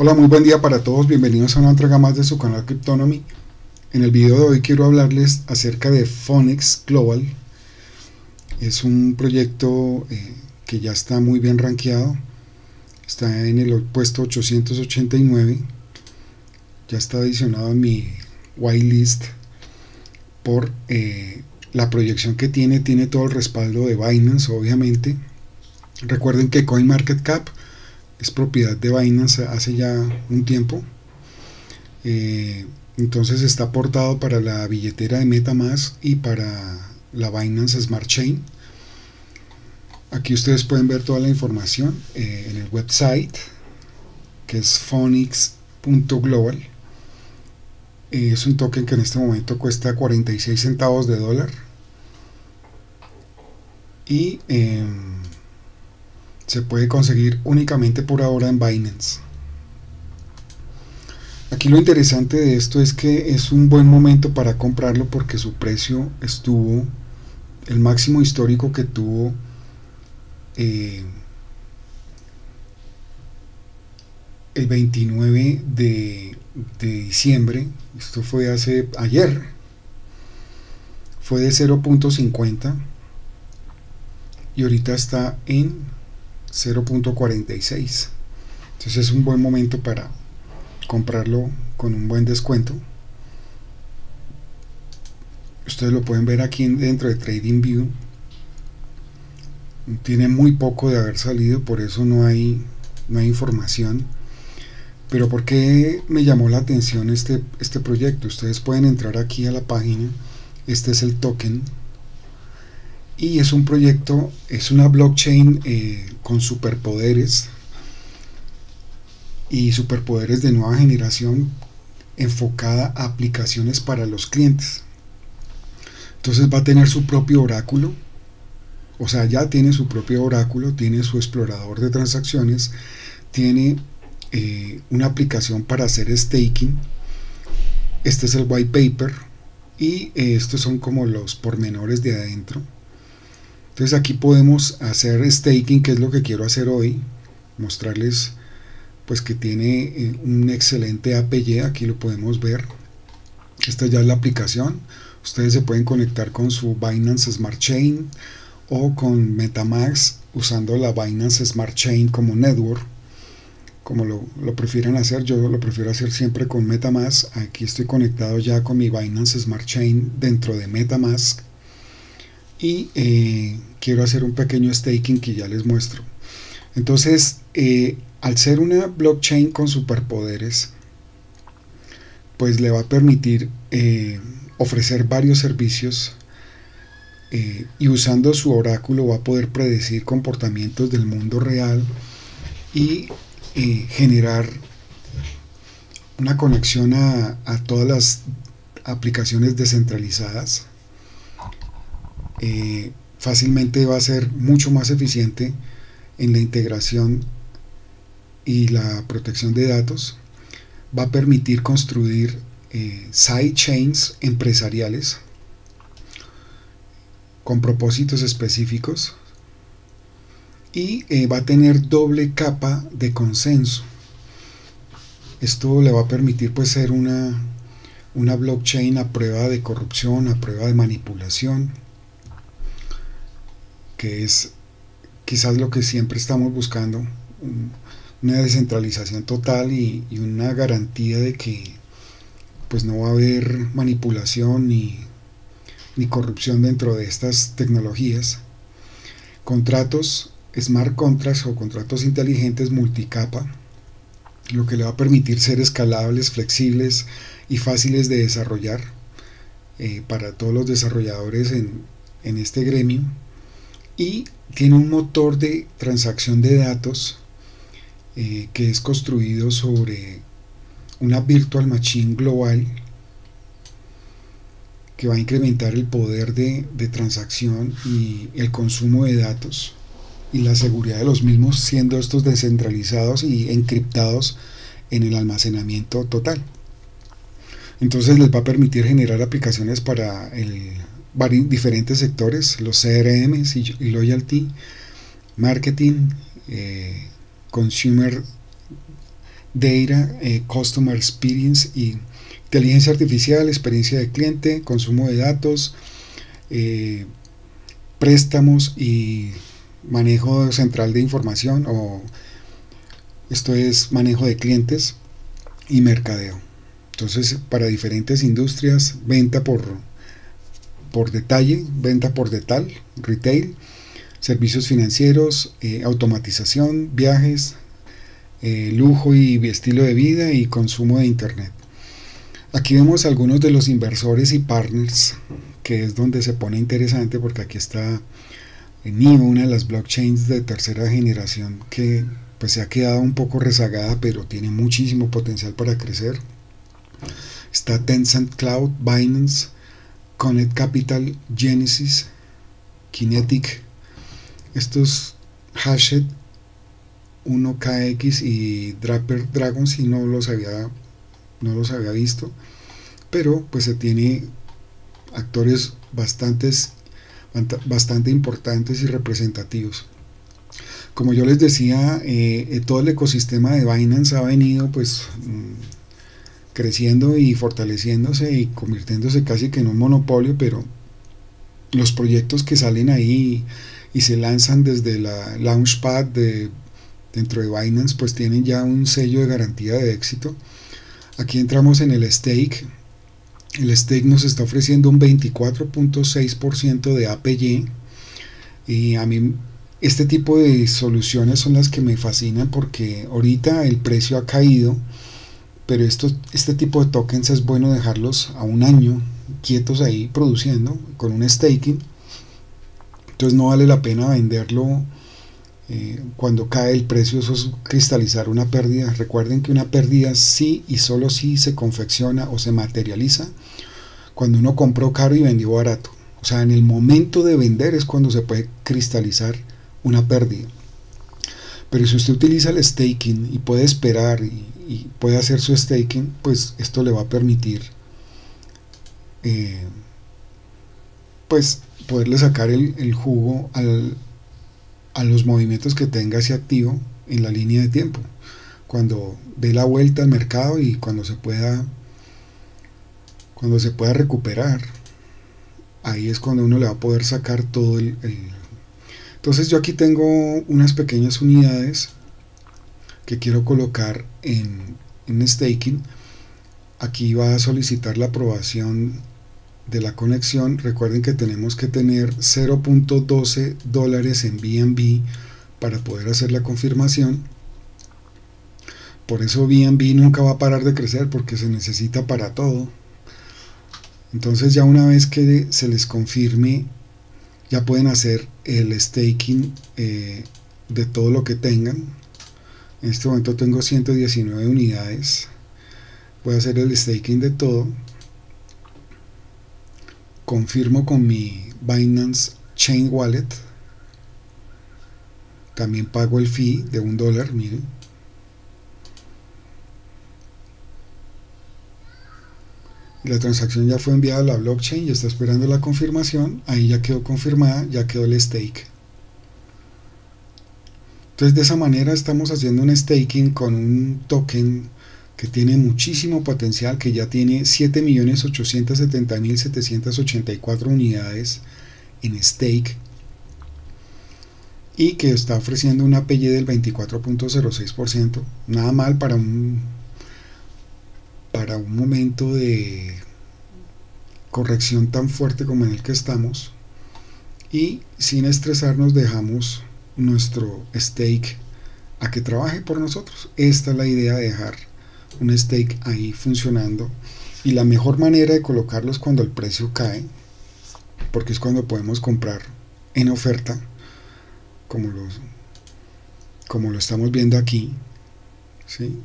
Hola, muy buen día para todos. Bienvenidos a una entrega más de su canal Cryptonomy. En el video de hoy quiero hablarles acerca de Phonex Global. Es un proyecto eh, que ya está muy bien rankeado. Está en el puesto 889. Ya está adicionado a mi whitelist por eh, la proyección que tiene. Tiene todo el respaldo de Binance, obviamente. Recuerden que CoinMarketCap es propiedad de Binance hace ya un tiempo. Eh, entonces está aportado para la billetera de Metamask y para la Binance Smart Chain. Aquí ustedes pueden ver toda la información eh, en el website que es phonics.global. Eh, es un token que en este momento cuesta 46 centavos de dólar. Y em, se puede conseguir únicamente por ahora en Binance. Aquí lo interesante de esto es que es un buen momento para comprarlo porque su precio estuvo, el máximo histórico que tuvo eh, el 29 de, de diciembre, esto fue hace ayer, fue de 0.50 y ahorita está en 0.46 entonces es un buen momento para comprarlo con un buen descuento. Ustedes lo pueden ver aquí dentro de TradingView tiene muy poco de haber salido por eso no hay no hay información. Pero ¿por qué me llamó la atención este, este proyecto? Ustedes pueden entrar aquí a la página. Este es el token y es un proyecto, es una blockchain eh, con superpoderes y superpoderes de nueva generación enfocada a aplicaciones para los clientes. Entonces va a tener su propio oráculo, o sea, ya tiene su propio oráculo, tiene su explorador de transacciones, tiene eh, una aplicación para hacer staking. Este es el white paper y eh, estos son como los pormenores de adentro. Entonces aquí podemos hacer staking, que es lo que quiero hacer hoy, mostrarles pues que tiene eh, un excelente API, aquí lo podemos ver. Esta ya es la aplicación. Ustedes se pueden conectar con su Binance Smart Chain o con Metamask usando la Binance Smart Chain como network como lo, lo, prefieran hacer, yo lo prefiero hacer siempre con Metamask. Aquí estoy conectado ya con mi Binance Smart Chain dentro de Metamask y eh, quiero hacer un pequeño staking que ya les muestro. Entonces, eh, al ser una blockchain con superpoderes, pues le va a permitir eh, ofrecer varios servicios y usando su oráculo va a poder predecir comportamientos del mundo real y generar una conexión a todas las aplicaciones descentralizadas eh, fácilmente va a ser mucho más eficiente en la integración y la protección de datos, va a permitir construir eh, sidechains empresariales con propósitos específicos y eh, va a tener doble capa de consenso. Esto le va a permitir pues ser una, una blockchain a prueba de corrupción, a prueba de manipulación, que es quizás lo que siempre estamos buscando, una descentralización total y, una garantía de que pues no va a haber manipulación ni, ni corrupción dentro de estas tecnologías. Contratos smart contracts o contratos inteligentes multicapa, lo que le va a permitir ser escalables, flexibles y fáciles de desarrollar eh, para todos los desarrolladores en, en este gremio y tiene un motor de transacción de datos eh, que es construido sobre una virtual machine global que va a incrementar el poder de, de, transacción y el consumo de datos y la seguridad de los mismos siendo estos descentralizados y encriptados en el almacenamiento total. Entonces les va a permitir generar aplicaciones para el diferentes sectores, los CRM y loyalty, marketing, eh, consumer Data, eh, Customer Experience y inteligencia artificial, experiencia de cliente, consumo de datos, eh, préstamos y manejo central de información o esto es manejo de clientes y mercadeo. Entonces, para diferentes industrias, venta por, por detalle, venta por detal, retail, servicios financieros, eh, automatización, viajes, eh, lujo y estilo de vida y consumo de Internet. Aquí vemos algunos de los inversores y partners, que es donde se pone interesante porque aquí está NIO, una de las blockchains de tercera generación que pues se ha quedado un poco rezagada, pero tiene muchísimo potencial para crecer. Está Tencent Cloud, Binance, Connect Capital, Genesis, Kinetic, estos Hashed 1KX y Draper Dragon si no los había no los había visto. Pero pues se tiene actores bastante importantes y representativos. Como yo les decía eh, eh, todo el ecosistema de Binance ha venido pues mm, creciendo y fortaleciéndose y convirtiéndose casi que en un monopolio pero los proyectos que salen ahí y se lanzan desde la Launchpad de, dentro de Binance, pues tienen ya un sello de garantía de éxito. Aquí entramos en el stake. El stake nos está ofreciendo un 24.6% de APY. Y a mí este tipo de soluciones son las que me fascinan porque ahorita el precio ha caído, pero este tipo de tokens es bueno dejarlos a un año quietos ahí produciendo con un staking entonces no vale la pena venderlo eh, cuando cae el precio, eso es cristalizar una pérdida. Recuerden que una pérdida sí y solo sí se confecciona o se materializa cuando uno compró caro y vendió barato. O sea, en el momento de vender es cuando se puede cristalizar una pérdida. Pero si usted utiliza el staking y puede esperar y, puede hacer su staking, pues esto le va a permitir eh, pues poderle sacar el, jugo a los movimientos que tenga ese activo en la línea de tiempo. Cuando dé la vuelta al mercado y cuando se pueda cuando se pueda recuperar ahí es cuando uno le va a poder sacar todo el, entonces yo aquí tengo unas pequeñas unidades que quiero colocar en, en staking aquí va a solicitar la aprobación de la conexión, recuerden que tenemos que tener 0.12 dólares en BNB para poder hacer la confirmación. Por eso BNB nunca va a parar de crecer porque se necesita para todo. Entonces ya una vez que se les confirme, ya pueden hacer el staking eh, de todo lo que tengan. En este momento tengo 119 unidades. Voy a hacer el staking de todo. Confirmo con mi Binance Chain Wallet. También pago el fee de un dólar miren. La transacción ya fue enviada a la blockchain y está esperando la confirmación. Ahí ya quedó confirmada ya quedó el stake entonces de esa manera estamos haciendo un staking con un token que tiene muchísimo potencial, que ya tiene 7.870.784 unidades en stake y que está ofreciendo una APY del 24.06%. Nada mal para un, para un momento de corrección tan fuerte como en el que estamos. Y sin estresarnos dejamos nuestro stake a que trabaje por nosotros. Esta es la idea de dejar un stake ahí funcionando y la mejor manera de colocarlo es cuando el precio cae porque es cuando podemos comprar en oferta como como lo estamos viendo aquí ¿sí?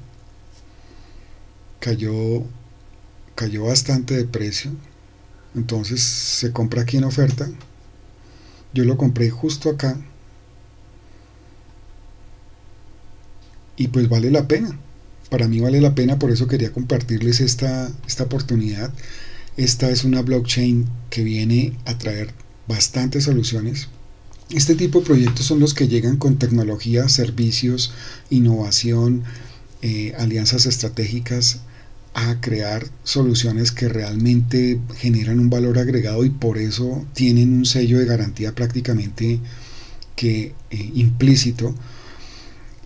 cayó cayó bastante de precio entonces se compra aquí en oferta yo lo compré justo acá y pues vale la pena para mí vale la pena, por eso quería compartirles esta, esta oportunidad. Esta es una blockchain que viene a traer bastantes soluciones. Este tipo de proyectos son los que llegan con tecnología, servicios, innovación, eh, alianzas estratégicas a crear soluciones que realmente generan un valor agregado y por eso tienen un sello de garantía prácticamente que eh, implícito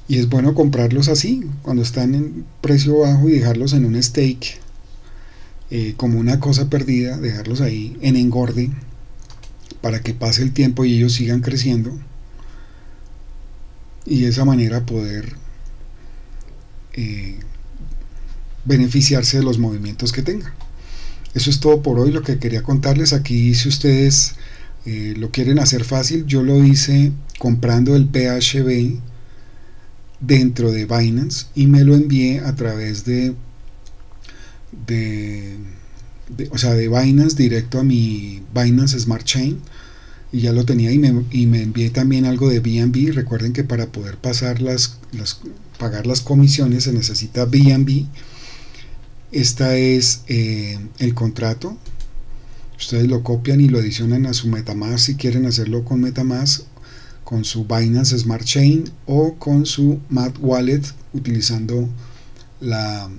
y es bueno comprarlos así cuando están en precio bajo y dejarlos en un stake eh, como una cosa perdida dejarlos ahí en engorde para que pase el tiempo y ellos sigan creciendo y de esa manera poder eh, beneficiarse de los movimientos que tenga. Eso es todo por hoy lo que quería contarles. Aquí si ustedes eh, lo quieren hacer fácil, yo lo hice comprando el PHB dentro de Binance y me lo envié a través de, de, o sea, de Binance directo a mi Binance Smart Chain y ya lo tenía y me, y me envié también algo de BNB. Recuerden que para poder pasar las, pagar las comisiones se necesita BNB esta es eh, el contrato. Ustedes lo copian y lo adicionan a su Metamask si quieren hacerlo con Metamask, con su Binance Smart Chain o con su Mat Wallet utilizando la,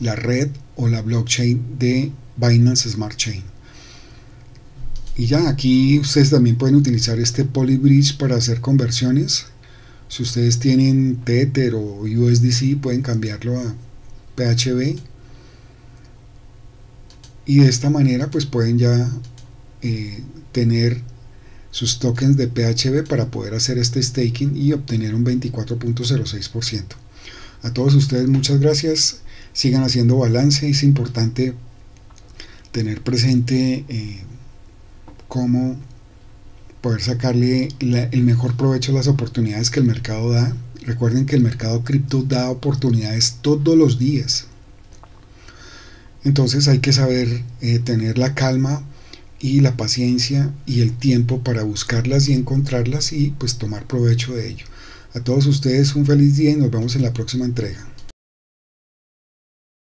la red o la blockchain de Binance Smart Chain. Y ya aquí ustedes también pueden utilizar este Polybridge para hacer conversiones. Si ustedes tienen Tether o USDC pueden cambiarlo a PHB y de esta manera pues pueden ya eh, tener sus tokens de PHB para poder hacer este staking y obtener un 24.06%. A todos ustedes muchas gracias, sigan haciendo balance, es importante tener presente eh, cómo poder sacarle el mejor provecho a las oportunidades que el mercado da. Recuerden que el mercado cripto da oportunidades todos los días. Entonces hay que saber eh, tener la calma y la paciencia y el tiempo para buscarlas y encontrarlas y pues tomar provecho de ello. A todos ustedes un feliz día y nos vemos en la próxima entrega.